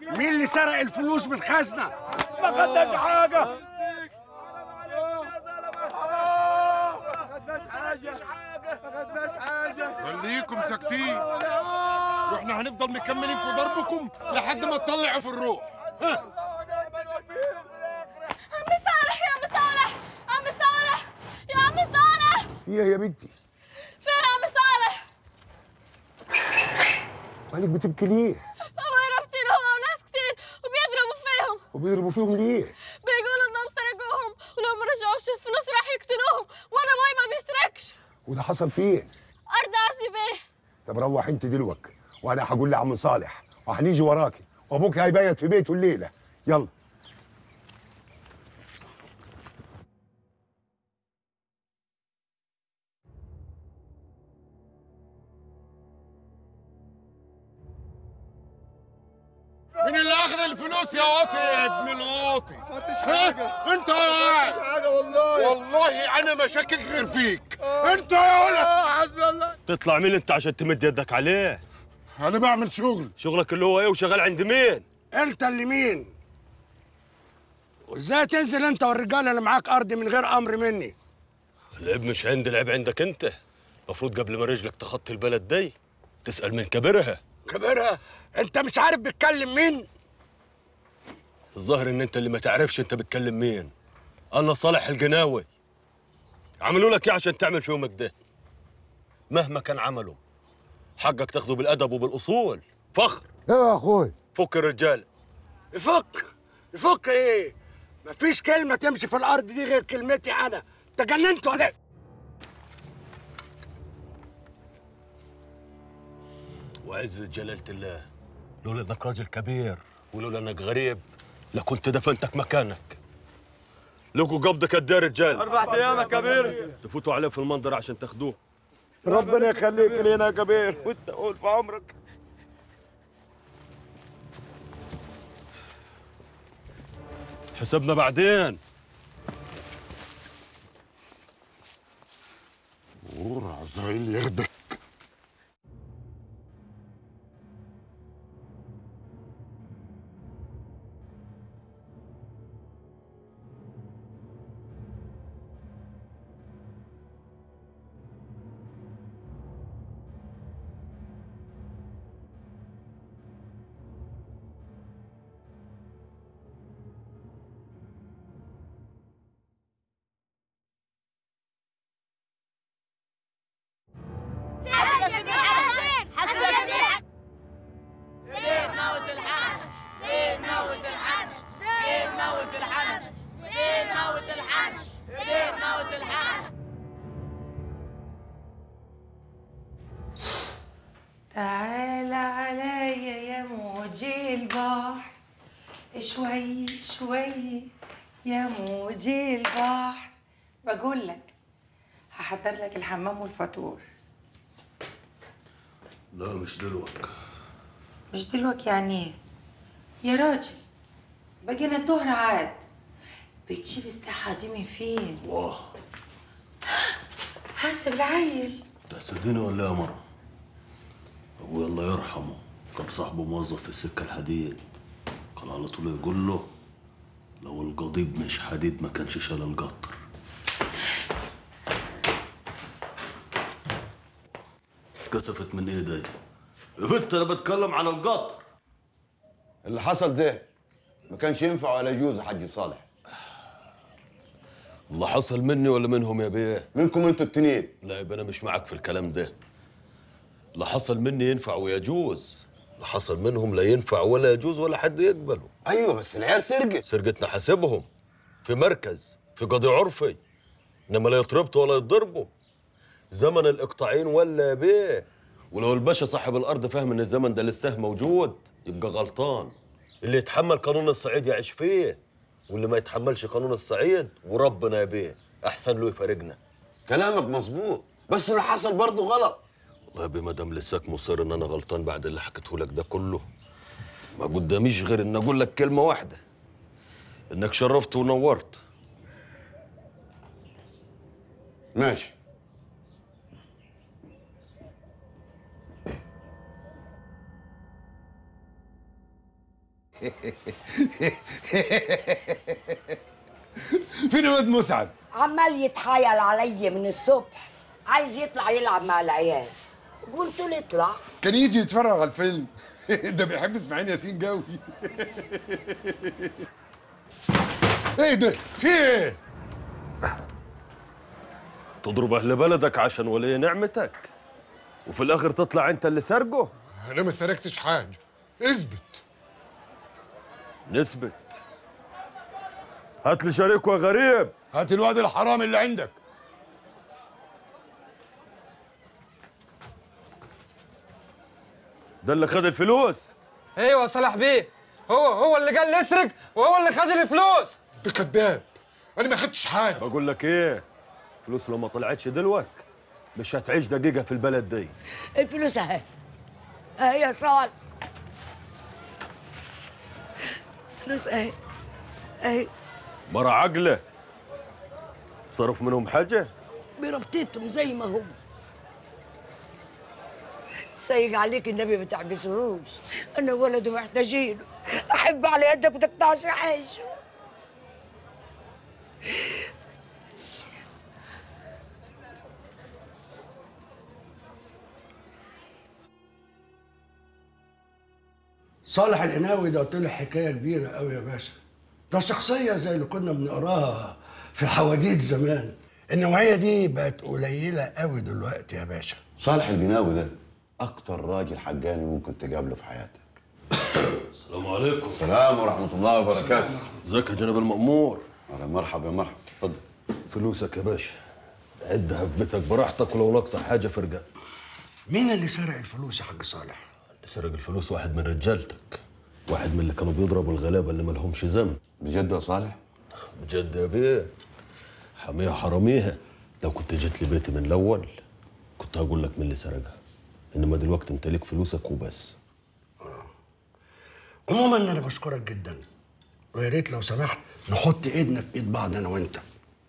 مين اللي سرق الفلوس من الخزنه ما خدناش حاجة. خليكم ساكتين. وإحنا هنفضل مكملين في ضربكم لحد ما تطلعوا في الروح. عم صالح يا عم صالح عم صالح يا عم صالح. هي يا بنتي. فين عم صالح؟ مالك بتبكي ليه بابا عرفتي له هو وناس كتير وبيضربوا فيهم وبيضربوا فيهم ليه؟ بيقولوا إنهم سرقوهم ولو ما رجعوش الفلوس راح يقتلوهم وأنا باي ما بيسرقش وده حصل فين ارض عزمي بيه. طب روح أنت دلوك وأنا هقول لعم صالح وهنيجي وراكي وأبوك هيبيت في بيته الليلة. يلا. مين اللي أخذ الفلوس يا واطي يا ابن الواطي ها؟ أنت يا ولد. حاجة والله. والله أنا ما شاكك غير فيك. أنت يا ولد. حسبي الله. تطلع مين أنت عشان تمد يدك عليه؟ أنا بعمل شغل. شغلك اللي هو إيه؟ وشغال عند مين؟ أنت اللي مين؟ وازاي تنزل أنت والرجاله اللي معاك ارض من غير أمر مني. العيب مش عندي العيب عندك أنت. المفروض قبل ما رجلك تخطي البلد دي تسأل من كبرها. كبرها انت مش عارف بتكلم مين. الظاهر ان انت اللي ما تعرفش انت بتكلم مين. أنا صالح القناوي عملوا لك إيه عشان تعمل فيهم كده مهما كان عمله حقك تاخده بالأدب وبالأصول. فخر. يا أخوي. فك الرجال. يفك. يفك إيه؟ مفيش كلمة تمشي في الأرض دي غير كلمتي أنا. تجننت ولا وعزة جلالة الله. لولا إنك راجل كبير. ولولا إنك غريب لكنت دفنتك مكانك. لكوا قبضك قد إيه يا رجال. أربع أيام يا كبير. تفوتوا عليه في المنظر عشان تاخدوه. ربنا يخليك لينا يا كبير. وانت قول في عمرك. حسبنا بعدين. تعال عليا يا موجي البحر. شوي شوي يا موجي البحر. بقول لك هحضر لك الحمام والفطور. لا مش دلوك. مش دلوقتي يعني إيه؟ يا راجل بقينا الظهر عاد. بتجيب الساحة دي من فين؟ واه حاسب العيل. تحسديني ولا يا مرة؟ أبوي الله يرحمه كان صاحبه موظف في السكة الحديد. كان على طول يقول له لو القضيب مش حديد ما كانش شال القطر. كسفت من إيدي. فت أنا بتكلم عن القطر. اللي حصل ده ما كانش ينفع ولا يجوز يا حاج صالح. اللي حصل مني ولا منهم يا بيه؟ منكم أنتوا التنين. لا يبقى أنا مش معاك في الكلام ده. اللي حصل مني ينفع ويجوز. اللي حصل منهم لا ينفع ولا يجوز ولا حد يقبله. أيوه بس العيال سرقت. سرقتنا حاسبهم. في مركز في قضي عرفي. إنما لا يطربطوا ولا يتضربوا زمن الإقطاعين ولا بيه. ولو الباشا صاحب الأرض فاهم إن الزمن ده لسه موجود يبقى غلطان. اللي يتحمل قانون الصعيد يعيش فيه. واللي ما يتحملش قانون الصعيد وربنا بيه. أحسن له يفارقنا. كلامك مظبوط. بس اللي حصل برضه غلط. بيه ما دام لساك مصر إن أنا غلطان بعد اللي حكيته لك ده كله. ما قداميش غير إن أقول لك كلمة واحدة. إنك شرفت ونورت. ماشي. فين الواد مسعد؟ عمال يتحايل علي من الصبح. عايز يطلع يلعب مع العيال. قلت له اطلع. كان يجي يتفرج على الفيلم. ده بيحب إسماعيل ياسين قوي. إيه ده؟ في إيه؟ تضرب أهل بلدك عشان ولي نعمتك وفي الآخر تطلع أنت اللي سرقه. أنا ما سرقتش حاجة. اثبت. نثبت. هات لي شريك يا غريب. هات الواد الحرام اللي عندك. ده اللي خد الفلوس. أيوه صلاح بيه. هو هو اللي قال نسرق وهو اللي خد الفلوس. انت كذاب. أنا ما خدتش حاجة. بقول لك إيه؟ فلوس لو ما طلعتش دلوك مش هتعيش دقيقة في البلد دي. الفلوس اهي. اهي يا صالح. فلوس اهي. اهي. مرة عقلة. صرف منهم حاجة؟ بربطتهم زي ما هم. سيق عليك النبي ما تحبسهوش أنا ولده محتاجينه أحب على يدك وتقطعش عيشه صالح القناوي ده طلع حكاية كبيرة قوي يا باشا. ده شخصية زي اللي كنا بنقراها في الحواديت زمان. النوعية دي بقت قليلة قوي دلوقتي يا باشا. صالح الجناوي ده أكتر راجل حقاني ممكن تقابله في حياتك. السلام عليكم. السلام ورحمة الله وبركاته. ازيك يا جناب المأمور؟ أهلا مرحبا مرحبا. اتفضل. فلوسك يا باشا. عدها في بيتك براحتك ولو ناقصة حاجة فرقة. مين اللي سرق الفلوس يا حاج صالح؟ اللي سرق الفلوس واحد من رجالتك. واحد من اللي كانوا بيضربوا الغلابة اللي مالهمش ذنب. بجد يا صالح؟ بجد يا بيه. حاميها حراميها. لو كنت جيت لي بيتي من الأول كنت هقول لك مين اللي سرقها. إنما دلوقتي أنت ليك فلوسك وبس. عموما أنا بشكرك جدا. ويا ريت لو سمحت نحط إيدنا في إيد بعض أنا وأنت.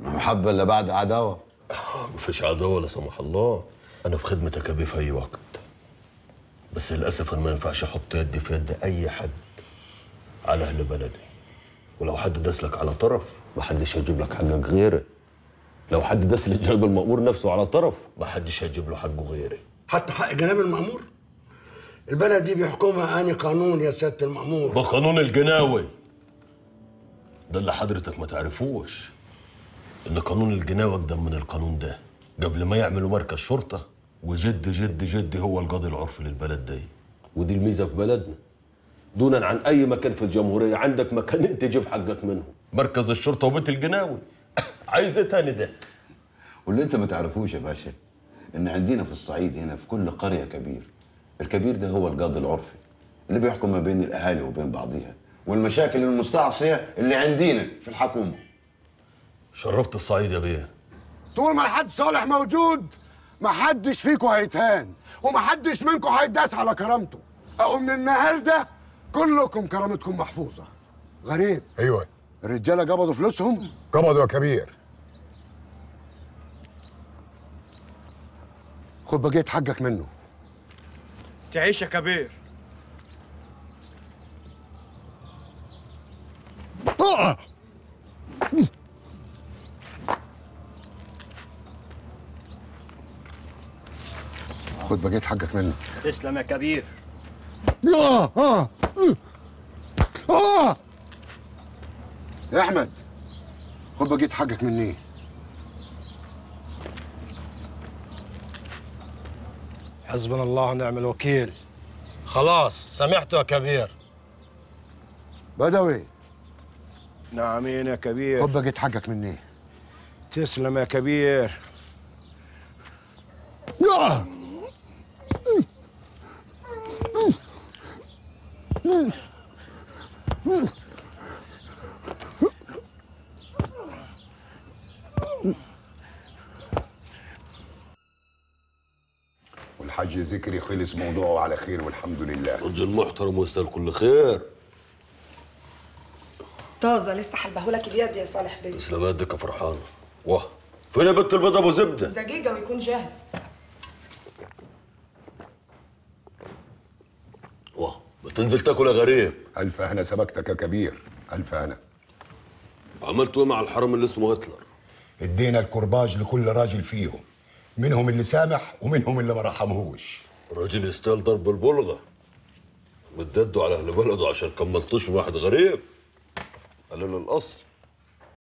ما محبة الا بعد عداوة. مفيش عداوة لا سمح الله. أنا في خدمتك يا بيه في أي وقت. بس للأسف أنا ما ينفعش أحط يدي في يد أي حد على أهل بلدي. ولو حد داس لك على طرف محدش هيجيب لك حقك غيري لو حد داس للجناب المأمور نفسه على طرف محدش هيجيب له حقه غيري حتى حق جناب المأمور. البلد دي بيحكمها اني قانون يا سيادة المأمور؟ ده قانون الجناوي. ده اللي حضرتك ما تعرفوش إن قانون الجناوي أقدم من القانون ده. قبل ما يعملوا مركز شرطة وجد جد جد هو القاضي العرفي للبلد دي. ودي الميزة في بلدنا. دونا عن أي مكان في الجمهورية عندك مكانين تجيب حقك منهم مركز الشرطة وبيت الجناوي. عايز إيه تاني ده. واللي أنت ما تعرفوش يا باشا إن عندنا في الصعيد هنا في كل قرية كبير الكبير ده هو القاضي العرفي اللي بيحكم ما بين الأهالي وبين بعضيها والمشاكل المستعصية اللي عندنا في الحكومة. شرفت الصعيد يا بيه. طول ما الحاج صالح موجود محدش فيكم هيتهان ومحدش منكم هيداس على كرامته. أو من النهارده كلكم كرامتكم محفوظة. غريب. أيوه. الرجالة قبضوا فلوسهم؟ قبضوا يا كبير. خد بقية حقك منه. تعيش يا كبير. خد بقية حقك منه. تسلم يا كبير. آه آه آه يا أحمد خد بقية حقك مني. حسبنا الله ونعم الوكيل. خلاص سمعتوا يا كبير. بدوي. نعمين يا كبير. خد بقية حقك مني. تسلم يا كبير. والحاج ذكري خلص موضوعه على خير والحمد لله. رجل محترم ويستاهل كل خير. طازة لسه حلبهولك اليد يا صالح بيه. تسلم يدك يا فرحان واه فين يا بنت البيض أبو زبدة؟ دقيقة ويكون جاهز. واه ما تنزل تاكل يا غريب. ألف هنا سبكتك يا كبير. ألف هنا عملتوا إيه مع الحرم اللي اسمه هتلر؟ ادينا الكرباج لكل راجل فيهم. منهم اللي سامح ومنهم اللي ما رحمهوش. الراجل يستاهل ضرب البلغة. بتددوا على أهل بلده عشان كملتوش واحد غريب. قالوا له الاصل